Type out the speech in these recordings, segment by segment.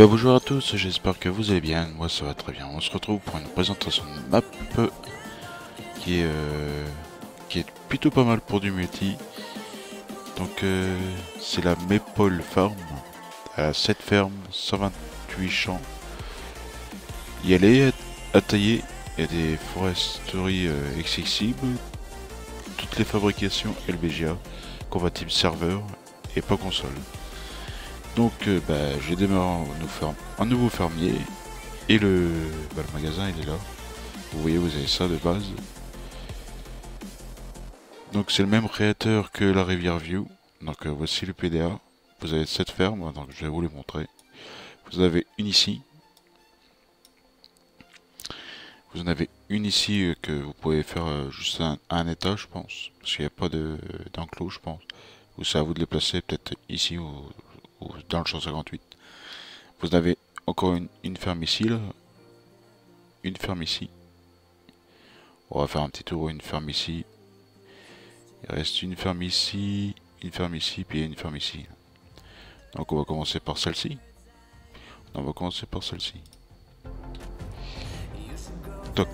bien bonjour à tous, j'espère que vous allez bien, moi ça va très bien. On se retrouve pour une présentation de map qui est, euh, plutôt pas mal pour du multi. Donc euh, c'est la Maple Farm, à 7 fermes, 128 champs. A les à tailler, il y a des foresteries euh, accessibles, toutes les fabrications LBGA, compatibles serveur et pas console. Donc euh, bah, j'ai démarré un, nouveau fermier et le, bah, le magasin il est là. Vous voyez vous avez ça de base. Donc c'est le même créateur que la rivière View. Donc euh, voici le PDA. Vous avez cette ferme, donc je vais vous les montrer. Vous avez une ici. Vous en avez une ici euh, que vous pouvez faire juste un, étage je pense. Parce qu'il n'y a pas d'enclos je pense. Ou c'est à vous de les placer peut-être ici ou dans le champ 58. Vous avez encore une, ferme ici, Une ferme ici. On va faire un petit tour, une ferme ici. Il reste une ferme ici, une ferme ici, puis une ferme ici. Donc on va commencer par celle-ci. On va commencer par celle-ci. Toc.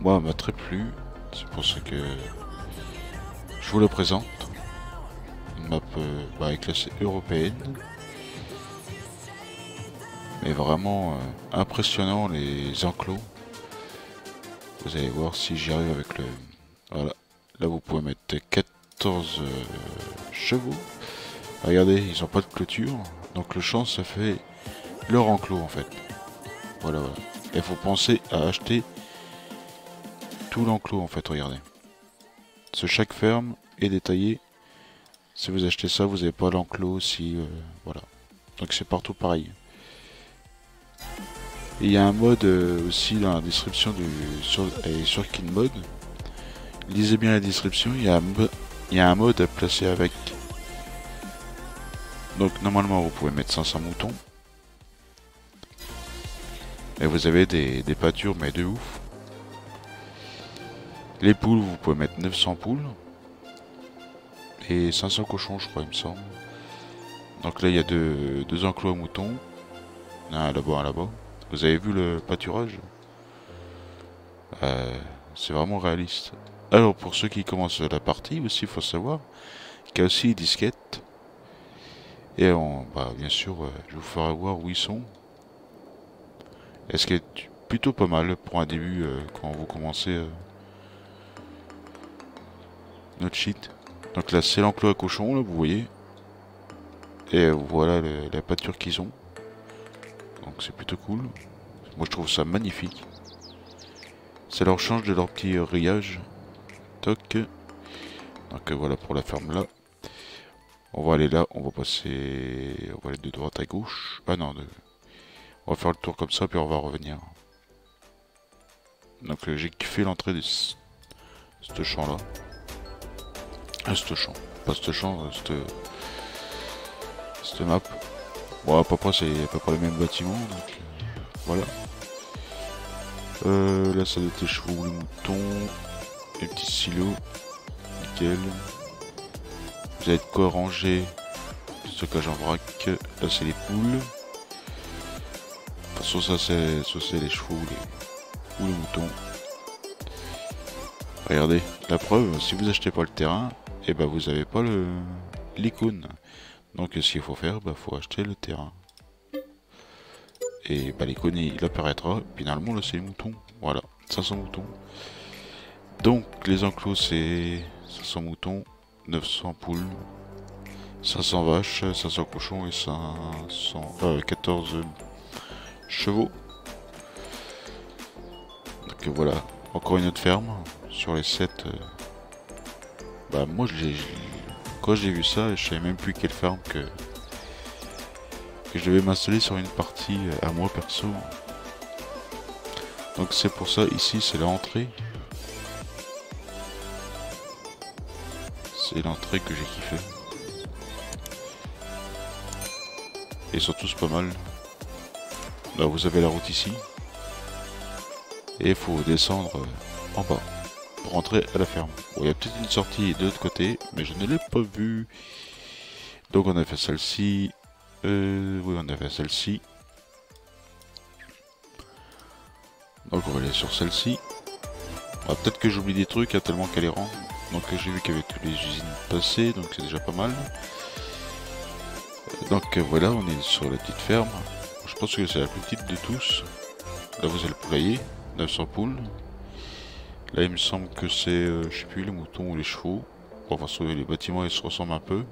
Moi, m'a très plu. C'est pour ça que je vous le présente map euh, bah, classée européenne. Mais vraiment euh, impressionnant les enclos. Vous allez voir si j'y arrive avec le... Voilà. Là vous pouvez mettre 14 euh, chevaux. Regardez, ils ont pas de clôture. Donc le champ ça fait leur enclos en fait. Voilà, voilà. Il faut penser à acheter tout l'enclos en fait, regardez. Ce chaque ferme est détaillé si vous achetez ça, vous n'avez pas l'enclos si... Euh, voilà. Donc c'est partout pareil. il y a un mode euh, aussi dans la description du sur, et. Lisez bien la description, il y, a un, il y a un mode à placer avec. Donc normalement vous pouvez mettre 500 moutons. Et vous avez des, des pâtures mais de ouf. Les poules, vous pouvez mettre 900 poules et 500 cochons, je crois, il me semble. Donc là, il y a deux, enclos à moutons. Un là-bas, un là-bas. Vous avez vu le pâturage? Euh, C'est vraiment réaliste. Alors, pour ceux qui commencent la partie aussi, il faut savoir qu'il y a aussi des disquettes. Et on, bah, bien sûr, euh, je vous ferai voir où ils sont. Est-ce qu'il est plutôt pas mal pour un début euh, quand vous commencez notre sheet. Donc là, c'est l'enclos à cochon, là, vous voyez. Et voilà la pâture qu'ils ont. Donc c'est plutôt cool. Moi, je trouve ça magnifique. Ça leur change de leur petit rayage. Toc. Donc voilà pour la ferme là. On va aller là, on va passer... On va aller de droite à gauche. Ah non, on va faire le tour comme ça, puis on va revenir. Donc j'ai kiffé l'entrée de ce champ là. Ah, ce champ. Pas ce champ, cette... cette map. Bon, à peu près, c'est à peu près les mêmes bâtiments, donc euh, voilà. Euh, là, ça doit être les chevaux, les moutons, les petits silos, nickel. Vous avez de quoi ranger stockage en vrac. Là, c'est les poules. Toute façon, ça, c'est les chevaux ou les moutons. Regardez, la preuve, si vous achetez pas le terrain, et eh ben vous avez pas le l'icône. Donc ce qu'il faut faire, il bah, faut acheter le terrain. Et bah, l'icône il apparaîtra. Finalement là c'est les moutons. Voilà, 500 moutons. Donc les enclos c'est 500 moutons, 900 poules, 500 vaches, 500 cochons et 500, 14 euh, chevaux. Donc voilà, encore une autre ferme sur les 7 bah moi j'ai quand j'ai vu ça, je savais même plus quelle ferme que, je devais m'installer sur une partie euh, à moi perso. Donc c'est pour ça ici c'est l'entrée. C'est l'entrée que j'ai kiffé. Et surtout c'est pas mal. Là vous avez la route ici. Et il faut descendre euh, en bas pour rentrer à la ferme. il y a peut-être une sortie de l'autre côté, mais je ne l'ai pas vue. Donc on a fait celle-ci, Euh, oui, on avait celle-ci. Donc on va aller sur celle-ci. Ah, peut-être que j'oublie des trucs, tellement qu'elle est rend. Donc j'ai vu qu'il y les usines passées, donc c'est déjà pas mal. Donc voilà, on est sur la petite ferme. Je pense que c'est la plus petite de tous. Là vous avez le poulailler, 900 poules. Là il me semble que c'est, euh, je sais plus, les moutons ou les chevaux. Bon, enfin les bâtiments ils se ressemblent un peu.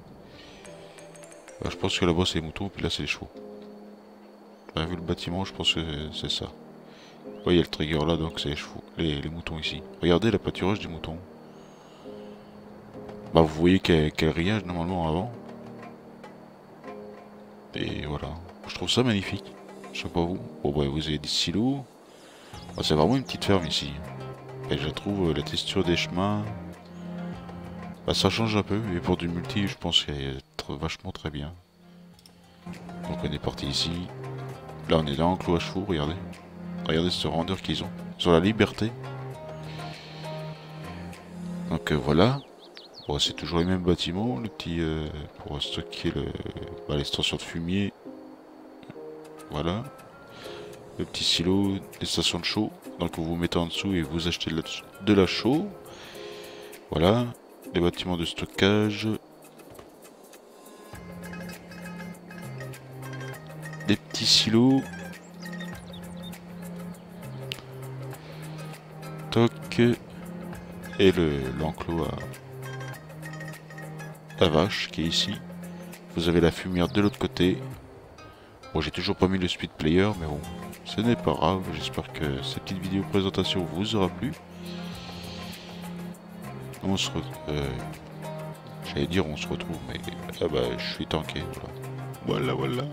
je pense que là-bas c'est les moutons, puis là c'est les chevaux. Là, vu le bâtiment, je pense que c'est ça. il y a le trigger là, donc c'est les chevaux, les, moutons ici. Regardez la pâturage des moutons. Bah vous voyez qu'elle qu riage normalement avant. Et voilà. Je trouve ça magnifique. Je sais pas vous. Bon bah vous avez des silos. Bah, c'est vraiment une petite ferme ici. Et je trouve euh, la texture des chemins. Bah, ça change un peu. Et pour du multi, je pense qu'elle est vachement très bien. Donc on est parti ici. Là on est dans l'enclos à chevaux, regardez. Regardez ce rendeur qu'ils ont. Sur la liberté. Donc euh, voilà. Bon, c'est toujours les mêmes bâtiments, le petit euh, pour stocker le, bah, l'extension de fumier. Voilà. Le petit silo, les stations de chaud. Donc vous vous mettez en dessous et vous achetez de la, chaux. Voilà. Les bâtiments de stockage. Des petits silos. Toc. Et l'enclos à la vache qui est ici. Vous avez la fumière de l'autre côté. Bon, j'ai toujours pas mis le speed player, mais bon, ce n'est pas grave. J'espère que cette petite vidéo présentation vous aura plu. On se euh, J'allais dire on se retrouve, mais ah bah je suis tanké, voilà. Voilà, voilà.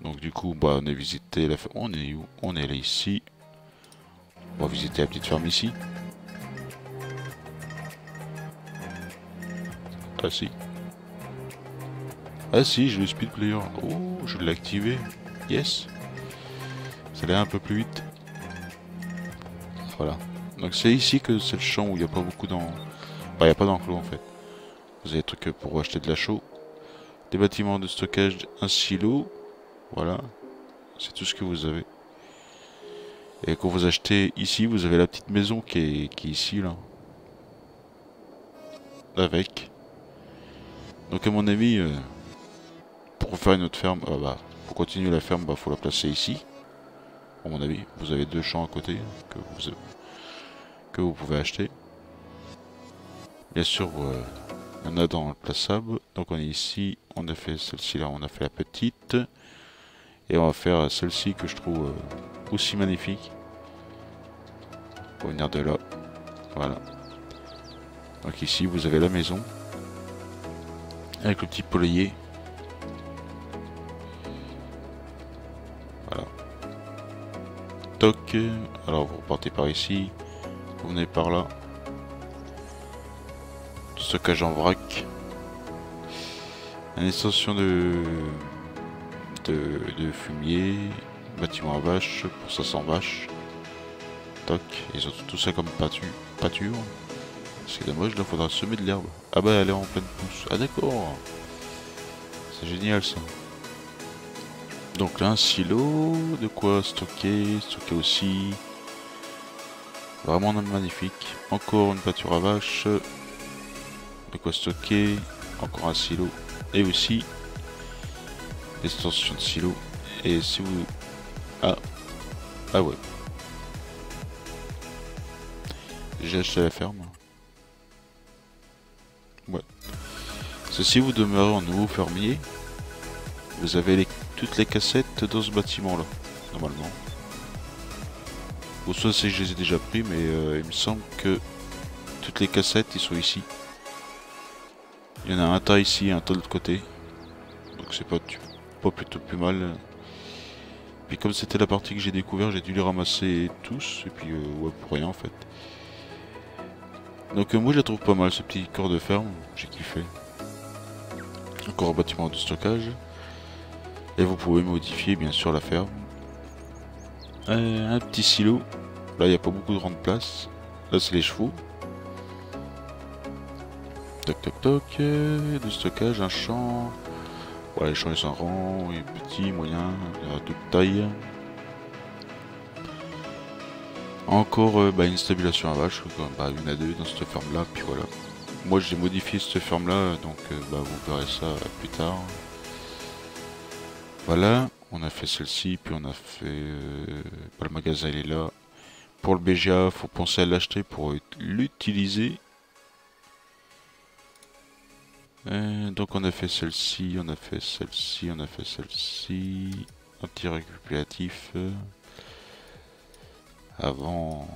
Donc du coup, bah on a visité la ferme. On est où? On est là ici. On va visiter la petite ferme ici. Ah si. Ah si, j'ai le speed player. Oh, je l'ai activé. Yes. Ça allait un peu plus vite. Voilà. Donc c'est ici que c'est le champ où il n'y a pas beaucoup d'en... Bah, il n'y a pas d'enclos en fait. Vous avez des trucs pour acheter de la chaux. Des bâtiments de stockage, un silo. Voilà. C'est tout ce que vous avez. Et quand vous achetez ici, vous avez la petite maison qui est, ici là. Avec. Donc à mon avis, euh, pour faire une autre ferme, euh, bah, pour continuer la ferme, bah, faut la placer ici. À mon avis, vous avez deux champs à côté que vous, pouvez acheter. Bien sûr, euh, il y en a dans le plaçable. Donc on est ici, on a fait celle-ci là, on a fait la petite. Et on va faire celle-ci que je trouve aussi magnifique. Pour venir de là. Voilà. Donc ici, vous avez la maison avec le petit poulailler. Toc. Alors vous repartez par ici. Vous venez par là. Stockage en vrac. Une extension de, fumier. Bâtiment à vaches pour 500 vaches. Toc. Ils ont tout ça comme pâture. C'est dommage, là faudra semer de l'herbe. Ah bah elle est en pleine pousse. Ah d'accord. C'est génial ça. Donc là un silo, de quoi stocker, stocker aussi. Vraiment magnifique. Encore une pâture à vache. De quoi stocker. Encore un silo. Et aussi l'extension de silo. Et si vous... Ah. Ah ouais. J'ai acheté la ferme. Ouais. Ceci vous demeurez en nouveau fermier. Vous avez toutes les cassettes dans ce bâtiment là, normalement. Ou soit c'est je les ai déjà pris, mais euh, il me semble que toutes les cassettes ils sont ici. Il y en a un tas ici, un tas de l'autre côté. Donc c'est pas, pas plutôt plus mal. Puis comme c'était la partie que j'ai découvert, j'ai dû les ramasser tous. Et puis euh, ouais pour rien en fait. Donc euh, moi je la trouve pas mal ce petit corps de ferme, j'ai kiffé. Encore un bâtiment de stockage. Et vous pouvez modifier bien sûr la ferme. Euh, un petit silo. Là il n'y a pas beaucoup de grande place. Là c'est les chevaux. Toc toc toc. Euh, de stockage, un champ. Ouais, les champs ils sont ronds, et petits, moyens, à toute taille. Encore euh, bah, une stabulation à vache, bah, une à deux dans cette ferme là, puis voilà. Moi j'ai modifié cette ferme là, donc euh, bah, vous verrez ça plus tard. Voilà, on a fait celle-ci, puis on a fait... Euh, le magasin est là. Pour le BGA, faut penser à l'acheter pour l'utiliser. donc on a fait celle-ci, on a fait celle-ci, on a fait celle-ci. Anti-récupératif. Avant...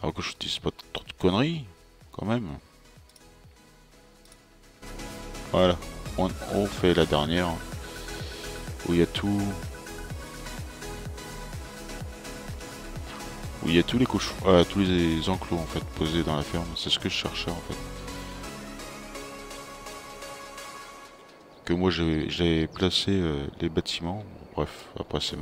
Avant que je dise pas trop de conneries, quand même. Voilà, on, fait la dernière. Où il y a tout... Où il y a tous les cochons, euh, tous les enclos en fait posés dans la ferme. C'est ce que je cherchais en fait. Que moi j'ai placé euh, les bâtiments. Bref, après c'est